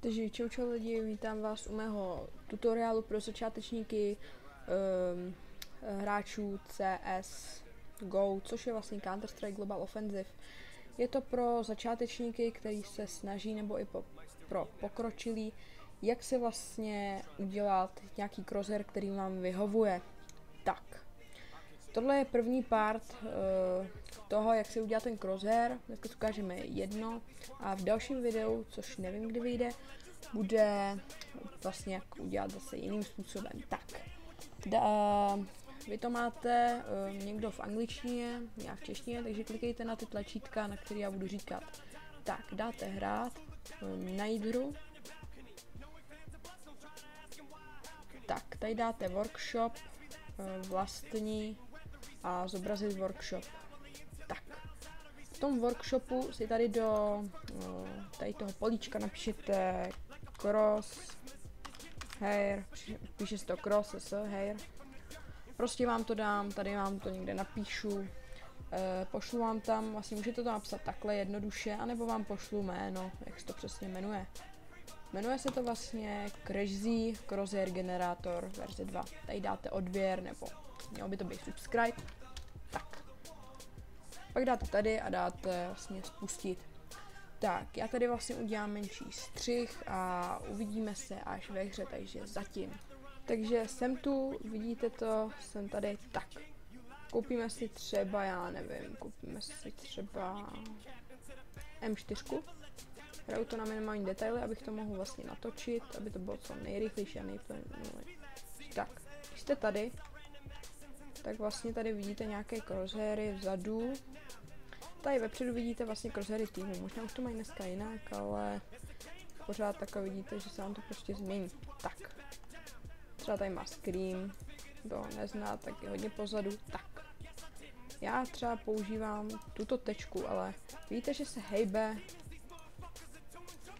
Takže čau čau lidi, vítám vás u mého tutoriálu pro začátečníky um, hráčů CS GO, což je vlastně Counter-Strike Global Offensive. Je to pro začátečníky, který se snaží, nebo i po, pro pokročilí, jak si vlastně udělat nějaký crosshair, který vám vyhovuje. Tohle je první part uh, toho, jak si udělat ten crosshair. Dneska ukážeme jedno a v dalším videu, což nevím kdy vyjde, bude vlastně jak udělat zase jiným způsobem. Tak, da, vy to máte uh, někdo v angličtině, já v češtině, takže klikejte na ty tlačítka, na které já budu říkat. Tak, dáte hrát, um, najít hru. Tak, tady dáte workshop, uh, vlastní a zobrazit workshop. Tak, v tom workshopu si tady do uh, tady toho políčka napíšete cross hair, píše to cross s hair. Prostě vám to dám, tady vám to někde napíšu, e, pošlu vám tam, vlastně můžete to napsat takhle jednoduše, anebo vám pošlu jméno, jak se to přesně jmenuje. Jmenuje se to vlastně Crazy Crosshair Generator verze 2. Tady dáte odběr, nebo mělo by to být subscribe. Tak. Pak dáte tady a dáte vlastně spustit. Tak, já tady vlastně udělám menší střih a uvidíme se až ve hře, takže zatím. Takže jsem tu, vidíte to, jsem tady, tak. Koupíme si třeba, já nevím, koupíme si třeba M4. Hraju to na minimální detaily, abych to mohl vlastně natočit, aby to bylo co nejrychlejší a nejplnější. Tak, když jste tady, tak vlastně tady vidíte nějaké crosshairy vzadu, Tady vepředu vidíte vlastně crosshairy týmu. Možná už to mají dneska jinak, ale pořád takhle vidíte, že se vám to prostě změní. Tak. Třeba tady má Scream, kdo nezná, tak je hodně pozadu. Tak. Já třeba používám tuto tečku, ale víte, že se hejbe.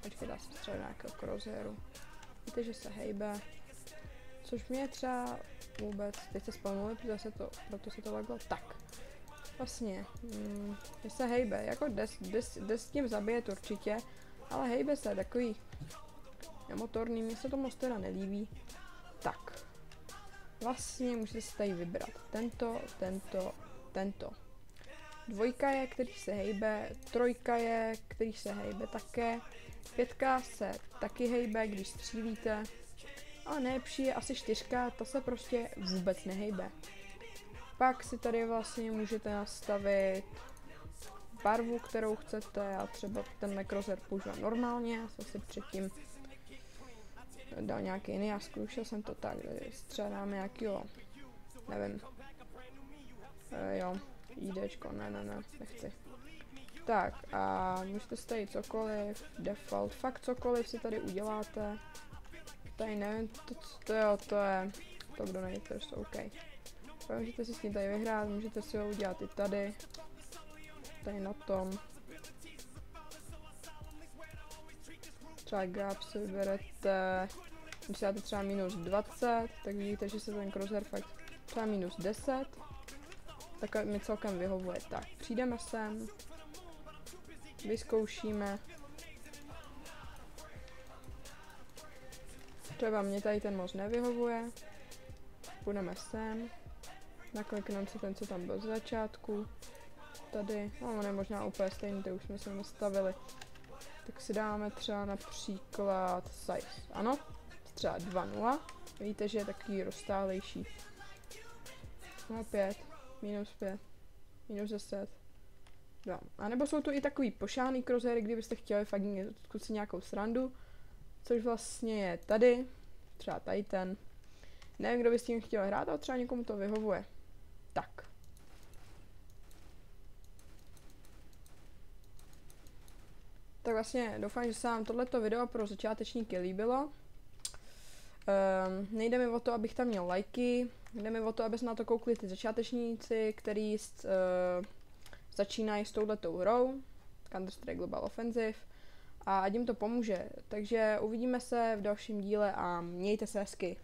Počkej, dá se třeba nějakého crosshairu. Víte, že se hejbe. Což mě třeba vůbec, teď se spalnuli, protože se to, proto se to laglo. Tak vlastně, mm, se hejbe, jako des, des, des s tím zabije určitě, ale hejbe se, takový nemotorný, mně se to moc teda nelíbí. Tak, vlastně můžete si tady vybrat tento, tento, tento. Dvojka je, který se hejbe, trojka je, který se hejbe také, pětka se taky hejbe, když střílíte, ale nejlepší je asi čtyřka, ta se prostě vůbec nehejbe. Pak si tady vlastně můžete nastavit barvu, kterou chcete. Já třeba ten necrozer používám normálně, já jsem si předtím dal nějaký jiný a zkoušel jsem to tak, že dáme nějakýho, nevím, e, jo, IDčko, ne, ne, ne, nechci. Tak a můžete tady cokoliv, default, fakt cokoliv si tady uděláte. Tady nevím, to, to, jo, to je, to kdo nejde, to OK. Můžete si s tím tady vyhrát, můžete si ho udělat i tady. Tady na tom. Třeba gap si vyberete, když dáte třeba minus 20, tak vidíte, že se ten crosshair fakt třeba minus 10. Tak mi celkem vyhovuje. Tak, přijdeme sem, vyzkoušíme. Třeba mě tady ten moc nevyhovuje. Půjdeme sem. Naklikneme si ten, co tam byl z začátku. Tady, no on je možná úplně stejný, to už jsme se nastavili. Tak si dáme třeba například size, ano, třeba 2.0. Vidíte, že je takový rozstálejší. No 5, minus 5, minus 10, 2. A nebo jsou tu i takový pošáný crosshairy, kdybyste chtěli fakt zkusit nějakou srandu. Což vlastně je tady, třeba tady ten. Nevím, kdo by s tím chtěl hrát, ale třeba někomu to vyhovuje. Tak. Tak vlastně doufám, že se vám tohleto video pro začátečníky líbilo. Um, nejde mi o to, abych tam měl lajky, jde mi o to, aby se na to koukli ty začátečníci, kteří uh, začínají s touhletou hrou, Counter-Strike Global Offensive, a ať jim to pomůže. Takže uvidíme se v dalším díle a mějte se hezky.